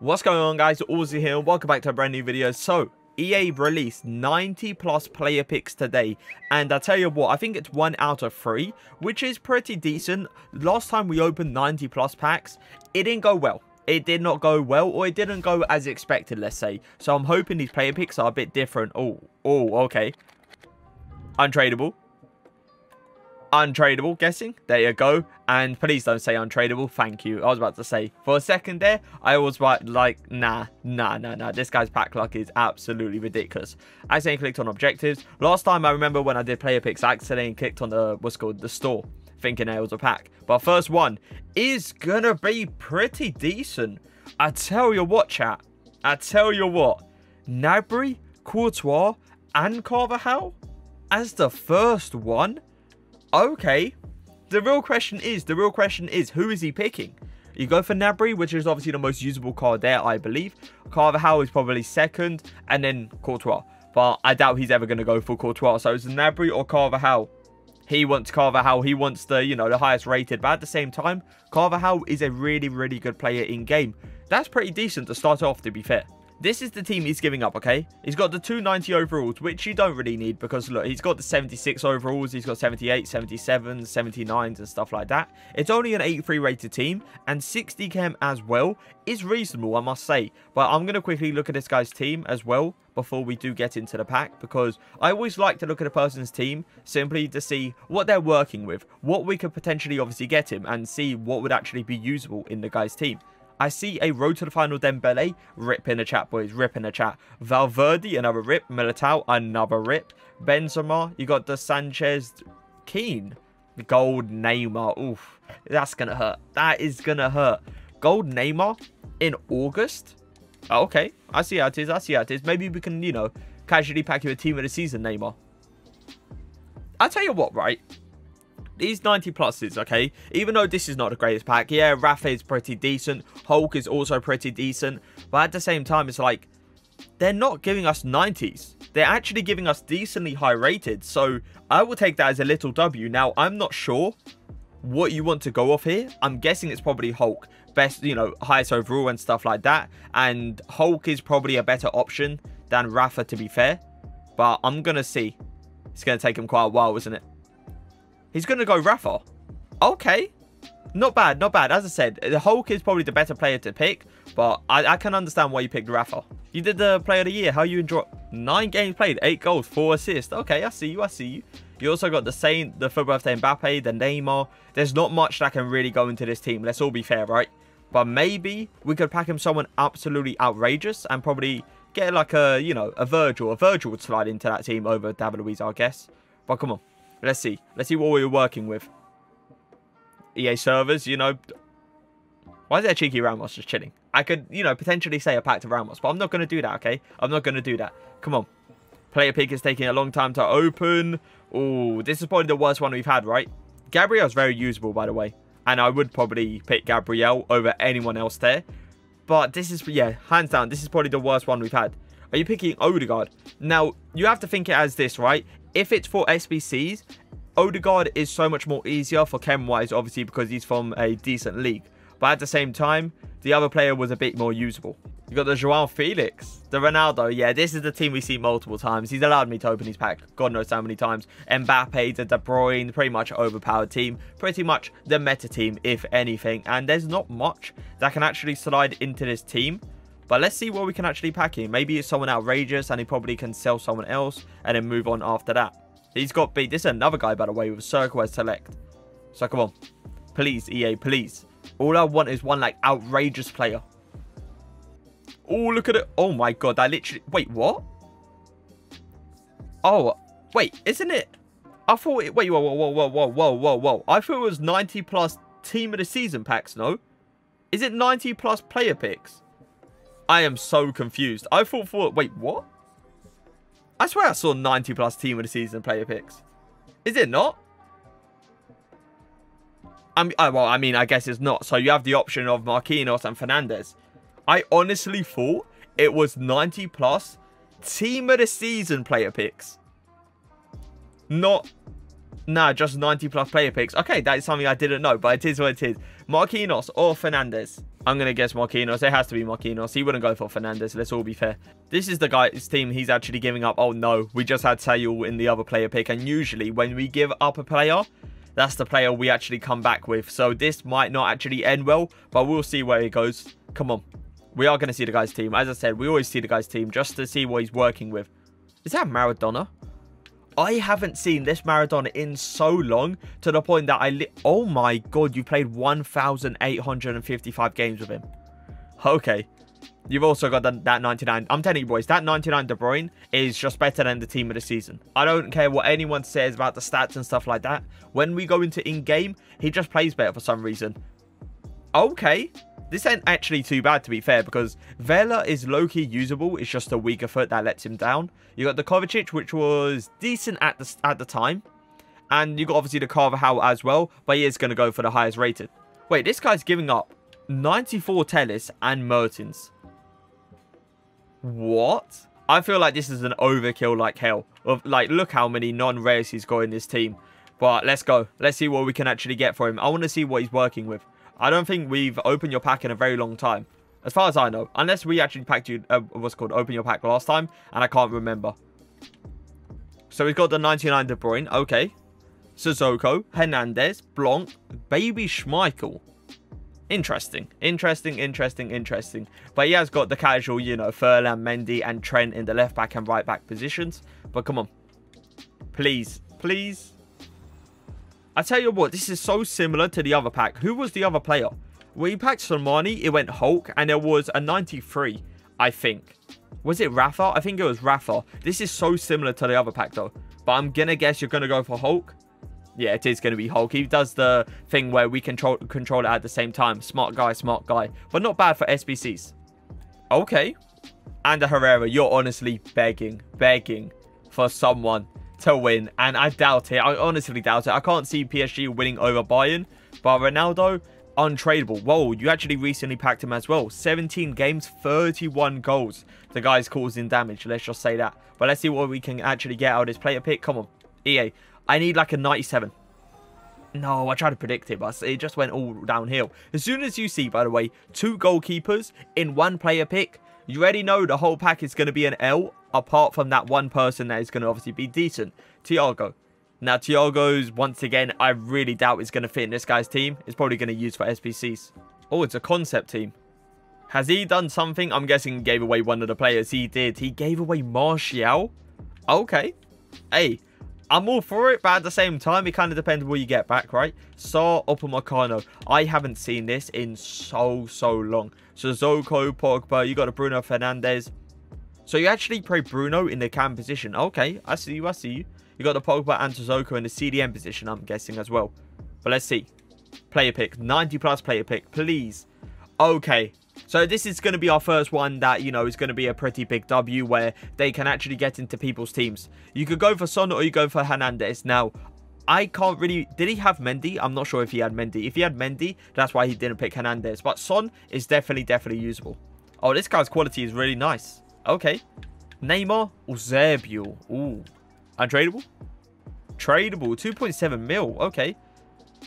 What's going on guys, Auzio here, welcome back to a brand new video. So, EA released 90 plus player picks today and I tell you what, I think it's one out of three, which is pretty decent. Last time we opened 90 plus packs, it didn't go well. It did not go well or it didn't go as expected, let's say. So I'm hoping these player picks are a bit different. Oh, oh, okay. Untradeable untradeable guessing. There you go. And please don't say untradeable thank you. I was about to say for a second there i was like nah nah nah nah. This guy's pack luck is absolutely ridiculous. I accidentally clicked on objectives. Last time i remember when i did player picks i accidentally clicked on the what's called the store thinking it was a pack. But first one is gonna be pretty decent. I tell you what chat. I tell you what. Gnabry, Courtois, and Carvajal as the first one Okay. The real question is, the real question is, who is he picking? You go for Gnabry, which is obviously the most usable card there, I believe. Carvajal is probably second, and then Courtois. But I doubt he's ever going to go for Courtois. So it's Gnabry or Carvajal. He wants Carvajal. He wants the, you know, the highest rated. But at the same time, Carvajal is a really, really good player in game. That's pretty decent to start off, to be fair. This is the team he's giving up, okay? He's got the 290 overalls, which you don't really need because, look, he's got the 76 overalls, he's got 78, 77, 79s and stuff like that. It's only an 83 rated team, and 60 chem as well is reasonable, I must say. But I'm going to quickly look at this guy's team as well before we do get into the pack because I always like to look at a person's team simply to see what they're working with, what we could potentially obviously get him, and see what would actually be usable in the guy's team. I see a road to the final Dembele. Rip in the chat, boys. Rip in the chat. Valverde, another rip. Militao, another rip. Benzema, you got the Sanchez Keane. Gold Neymar. Oof. That's going to hurt. That is going to hurt. Gold Neymar in August? Oh, okay. I see how it is. I see how it is. Maybe we can, you know, casually pack you a team of the season, Neymar. I'll tell you what, right? These 90 pluses, okay? Even though this is not the greatest pack, yeah, Rafa is pretty decent. Hulk is also pretty decent. But at the same time, it's like, they're not giving us 90s. They're actually giving us decently high rated. So I will take that as a little W. Now, I'm not sure what you want to go off here. I'm guessing it's probably Hulk. Best, you know, highest overall and stuff like that. And Hulk is probably a better option than Rafa, to be fair. But I'm going to see. It's going to take him quite a while, isn't it? He's going to go Rafa. Okay. Not bad, not bad. As I said, the Hulk is probably the better player to pick, but I, I can understand why you picked Rafa. You did the player of the year. How you enjoy... Nine games played, eight goals, four assists. Okay, I see you, I see you. You also got the same, the full birthday Mbappe, the Neymar. There's not much that can really go into this team. Let's all be fair, right? But maybe we could pack him someone absolutely outrageous and probably get like a, you know, a Virgil. A Virgil would slide into that team over David Luiz, I guess. But come on. Let's see. Let's see what we are working with. EA servers, you know. Why is there a cheeky Ramos just chilling? I could, you know, potentially say a pack to Ramos, but I'm not going to do that, okay? I'm not going to do that. Come on. Player pick is taking a long time to open. Oh, this is probably the worst one we've had, right? Gabriel's very usable, by the way. And I would probably pick Gabriel over anyone else there. But this is, yeah, hands down, this is probably the worst one we've had. Are you picking Odegaard? Now, you have to think it as this, right? If it's for SBCs, Odegaard is so much more easier for chem-wise, obviously, because he's from a decent league. But at the same time, the other player was a bit more usable. You got the Joao Felix, the Ronaldo. Yeah, this is the team we see multiple times. He's allowed me to open his pack, God knows how many times. Mbappe, the De Bruyne, pretty much overpowered team. Pretty much the meta team, if anything. And there's not much that can actually slide into this team. But let's see what we can actually pack here. Maybe it's someone outrageous and he probably can sell someone else and then move on after that. He's got beat. This is another guy, by the way, with a circle as select. So come on. Please, EA, please. All I want is one, like, outrageous player. Oh, look at it. Oh, my God. That literally... Wait, what? Oh, wait. Isn't it... I thought it... Wait, whoa, whoa, whoa, whoa, whoa, whoa, whoa. I thought it was 90 plus team of the season packs, no? Is it 90 plus player picks? I am so confused. I thought for... Wait, what? I swear I saw 90 plus team of the season player picks. Is it not? I mean, oh, well, I mean, I guess it's not. So you have the option of Marquinhos and Fernandes. I honestly thought it was 90 plus team of the season player picks. Not, nah, just 90 plus player picks. Okay, that is something I didn't know, but it is what it is. Marquinhos or Fernandes. I'm going to guess Marquinhos. It has to be Marquinhos. He wouldn't go for Fernandes. Let's all be fair. This is the guy's team he's actually giving up. Oh, no. We just had Saúl in the other player pick. And usually when we give up a player, that's the player we actually come back with. So this might not actually end well, but we'll see where it goes. Come on. We are going to see the guy's team. As I said, we always see the guy's team just to see what he's working with. Is that Maradona? I haven't seen this Maradona in so long to the point that I... oh my god, you played 1,855 games with him. Okay. You've also got the, that 99. I'm telling you boys, that 99 De Bruyne is just better than the team of the season. I don't care what anyone says about the stats and stuff like that. When we go into in-game, he just plays better for some reason. Okay. This ain't actually too bad, to be fair, because Vela is low-key usable. It's just a weaker foot that lets him down. You got the Kovacic, which was decent at the, at the time. And you got obviously the Carvajal as well, but he is going to go for the highest rated. Wait, this guy's giving up 94 Telles and Mertens. What? I feel like this is an overkill like hell. Of Like, look how many non-rares he's got in this team. But let's go. Let's see what we can actually get for him. I want to see what he's working with. I don't think we've opened your pack in a very long time. As far as I know. Unless we actually packed you, uh, what's called, open your pack last time. And I can't remember. So we've got the 99 De Bruyne. Okay. Sissoko, Hernandez, Blanc, Baby Schmeichel. Interesting. Interesting, interesting, interesting. But he has got the casual, you know, Furlan, Mendy, and Trent in the left back and right back positions. But come on. Please. Please. I tell you what, this is so similar to the other pack. Who was the other player? We packed Slimani, it went Hulk, and there was a 93, I think. Was it Rafa? I think it was Rafa. This is so similar to the other pack, though. But I'm going to guess you're going to go for Hulk. Yeah, it is going to be Hulk. He does the thing where we control control it at the same time. Smart guy, smart guy. But not bad for SBCs. Okay. And a Herrera, you're honestly begging, begging for someone to win. And I doubt it. I honestly doubt it. I can't see PSG winning over Bayern. But Ronaldo, untradeable. Whoa, you actually recently packed him as well. 17 games, 31 goals. The guy's causing damage. Let's just say that. But let's see what we can actually get out of this player pick. Come on. EA. I need like a 97. No, I tried to predict it, but it just went all downhill. As soon as you see, by the way, two goalkeepers in one player pick, you already know the whole pack is going to be an L, apart from that one person that is going to obviously be decent. Thiago. Now, Thiago's, once again, I really doubt is going to fit in this guy's team. It's probably going to use for SBCs. Oh, it's a concept team. Has he done something? I'm guessing he gave away one of the players. He did. He gave away Martial. Okay. Hey, I'm all for it, but at the same time, it kind of depends what you get back, right? Saw Upamecano. I haven't seen this in so, so long. Sissoko, Pogba, you got a Bruno Fernandes. So you actually play Bruno in the cam position. Okay, I see you, I see you. You got the Pogba and Zoko in the CDM position, I'm guessing as well. But let's see. Player pick, 90 plus player pick, please. Okay, so this is going to be our first one that, you know, is going to be a pretty big W where they can actually get into people's teams. You could go for Son or you go for Hernandez. Now, I can't really... Did he have Mendy? I'm not sure if he had Mendy. If he had Mendy, that's why he didn't pick Hernandez. But Son is definitely, definitely usable. Oh, this guy's quality is really nice. Okay. Neymar Eusebio. Ooh. Untradeable? Tradable. 2.7 mil. Okay.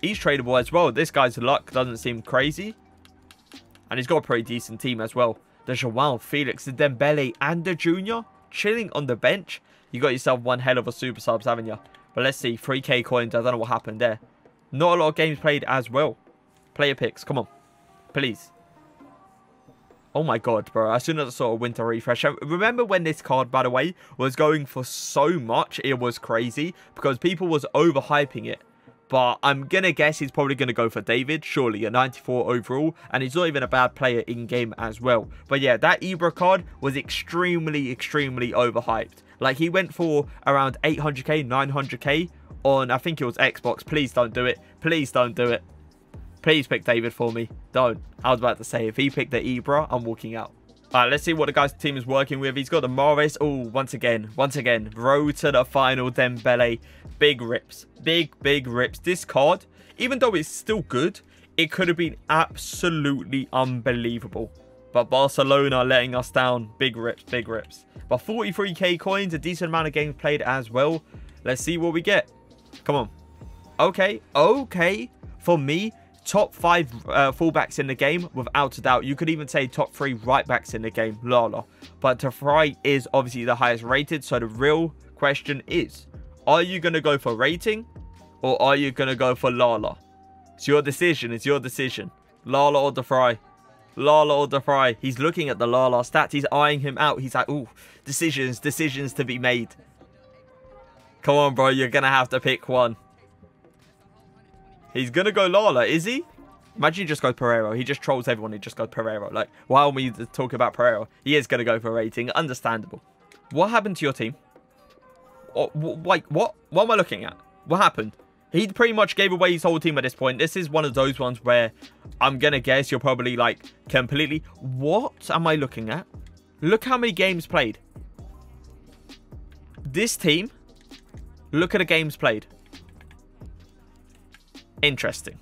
He's tradable as well. This guy's luck doesn't seem crazy. And he's got a pretty decent team as well. The Joao, Felix, the Dembele, and the Junior chilling on the bench. You got yourself one hell of a super subs, haven't you? But let's see. 3k coins. I don't know what happened there. Not a lot of games played as well. Player picks. Come on. Please. Oh my god, bro. As soon as I saw a winter refresh. Remember when this card, by the way, was going for so much? It was crazy. Because people was overhyping it. But I'm going to guess he's probably going to go for David. Surely, a 94 overall. And he's not even a bad player in-game as well. But yeah, that Ibra card was extremely, extremely overhyped. Like, he went for around 800k, 900k on, I think it was Xbox. Please don't do it. Please don't do it. Please pick David for me. Don't. I was about to say, if he picked the Ibra, I'm walking out. Alright, let's see what the guy's team is working with. He's got the Morris. Oh, once again, once again, road to the final Dembele. Big rips. Big, big rips. This card, even though it's still good, it could have been absolutely unbelievable. But Barcelona letting us down. Big rips, big rips. But 43k coins, a decent amount of games played as well. Let's see what we get. Come on. Okay, okay. For me, top five uh, fullbacks in the game, without a doubt. You could even say top three right backs in the game, Lala. But Tafrai is obviously the highest rated. So the real question is, are you going to go for rating or are you going to go for Lala? It's your decision. It's your decision. Lala or Defry. Lala or Defry. He's looking at the Lala stats. He's eyeing him out. He's like, ooh, decisions, decisions to be made. Come on, bro. You're going to have to pick one. He's going to go Lala, is he? Imagine he just goes Pereiro. He just trolls everyone. He just goes Pereiro. Like, why are we talking about Pereiro? He is going to go for a rating. Understandable. What happened to your team? Oh, wait, what? What am I looking at? What happened? He pretty much gave away his whole team at this point. This is one of those ones where I'm going to guess you're probably like completely... What am I looking at? Look how many games played. This team, look at the games played. Interesting.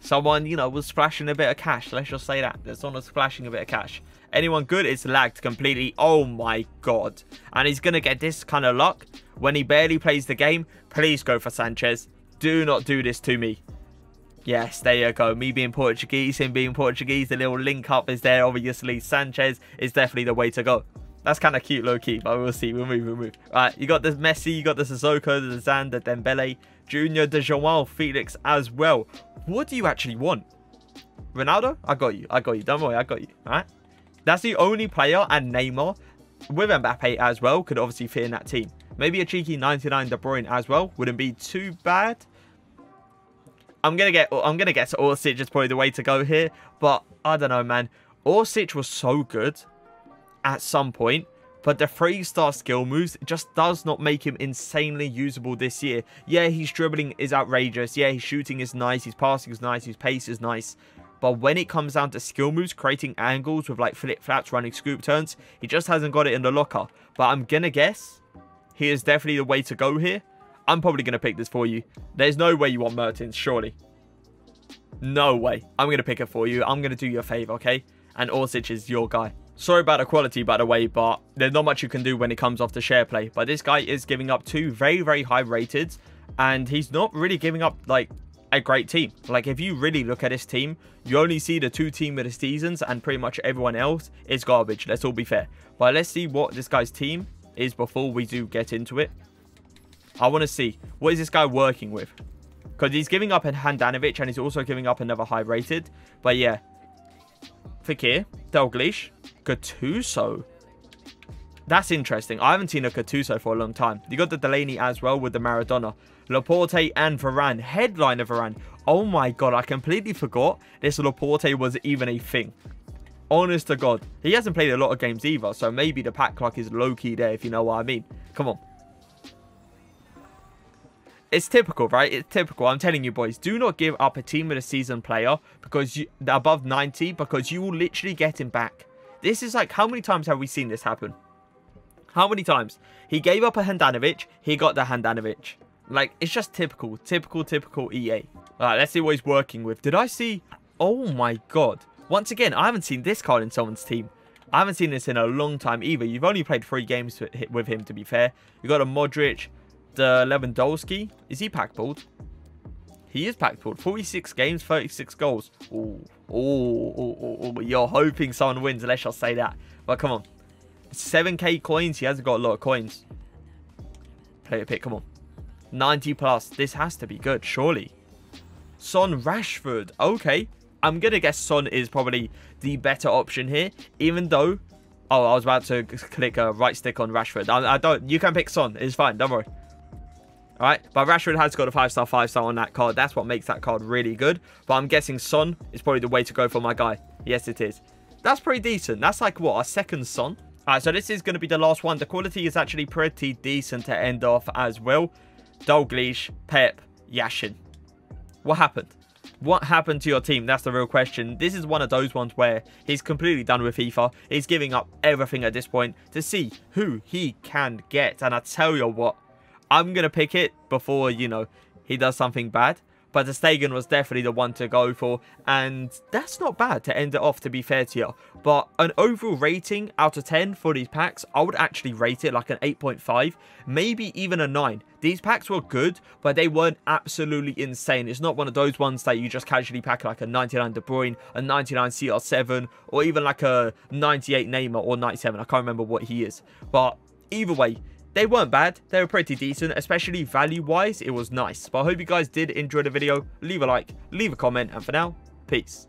Someone, you know, was splashing a bit of cash. Let's just say that. There's someone was splashing a bit of cash. Anyone good, it's lagged completely. Oh my god. And he's going to get this kind of luck when he barely plays the game. Please go for Sanchez. Do not do this to me. Yes, there you go. Me being Portuguese, him being Portuguese, the little link up is there, obviously. Sanchez is definitely the way to go. That's kind of cute, low-key, but we'll see. We'll move, we'll move. All right, you got the Messi, you got the Sissoko, the Zan, the Dembele, Junior, de Joao Felix as well. What do you actually want? Ronaldo? I got you. I got you. Don't worry, I got you. All right? That's the only player, and Neymar, with Mbappe as well, could obviously fit in that team. Maybe a cheeky 99 De Bruyne as well. Wouldn't be too bad. I'm gonna get I'm gonna get to Orsic is probably the way to go here. But I don't know, man. Orsic was so good at some point. But the three-star skill moves just does not make him insanely usable this year. Yeah, his dribbling is outrageous. Yeah, his shooting is nice. His passing is nice. His pace is nice. But when it comes down to skill moves, creating angles with like flip flaps, running scoop turns, he just hasn't got it in the locker. But I'm going to guess he is definitely the way to go here. I'm probably going to pick this for you. There's no way you want Mertens, surely. No way. I'm going to pick it for you. I'm going to do you a favour, okay? And Orsic is your guy. Sorry about the quality, by the way, but there's not much you can do when it comes off the share play. But this guy is giving up two very, very high rated. And he's not really giving up, like, a great team. Like, if you really look at this team, you only see the two team of the seasons and pretty much everyone else is garbage. Let's all be fair. But let's see what this guy's team is before we do get into it. I want to see, what is this guy working with? Because he's giving up a Handanovic and he's also giving up another high rated. But yeah. Fekir, Dalglish, Gattuso. That's interesting. I haven't seen a Gattuso for a long time. You got the Delaney as well with the Maradona. Laporte and Varane. Headliner Varane. Oh my god, I completely forgot this Laporte was even a thing. Honest to God. He hasn't played a lot of games either, so maybe the pack clock is low-key there, if you know what I mean. Come on. It's typical, right? It's typical. I'm telling you, boys, do not give up a team of the season player because you above 90 because you will literally get him back. This is like, how many times have we seen this happen? How many times? He gave up a Handanovic, he got the Handanovic. Like, it's just typical, typical, typical EA. Alright, let's see what he's working with. Did I see... Oh my god. Once again, I haven't seen this card in someone's team. I haven't seen this in a long time either. You've only played three games with him, to be fair. You've got a Modric, the Lewandowski. Is he pack pulled? He is pack pulled. 46 games, 36 goals. Oh, oh, oh but you're hoping someone wins. Let's just say that. But come on. 7k coins. He hasn't got a lot of coins. Play a pick. Come on. 90 plus. This has to be good, surely. Son Rashford. Okay. I'm going to guess Son is probably the better option here. Even though... Oh, I was about to click a right stick on Rashford. I, I don't... You can pick Son. It's fine. Don't worry. Alright, but Rashford has got a 5-star, 5-star on that card. That's what makes that card really good. But I'm guessing Son is probably the way to go for my guy. Yes, it is. That's pretty decent. That's like, what, a second Son? Alright, so this is going to be the last one. The quality is actually pretty decent to end off as well. Dalglish, Pep, Yashin. What happened? What happened to your team? That's the real question. This is one of those ones where he's completely done with FIFA. He's giving up everything at this point to see who he can get. And I tell you what, I'm going to pick it before, you know, he does something bad. but ter Stegen was definitely the one to go for, and that's not bad to end it off, to be fair to you. But an overall rating out of 10 for these packs, I would actually rate it like an 8.5, maybe even a 9. These packs were good, but they weren't absolutely insane. It's not one of those ones that you just casually pack like a 99 De Bruyne, a 99 CR7, or even like a 98 Neymar or 97. I can't remember what he is. But either way, they weren't bad. They were pretty decent, especially value-wise. It was nice. But I hope you guys did enjoy the video. Leave a like, leave a comment, and for now, peace.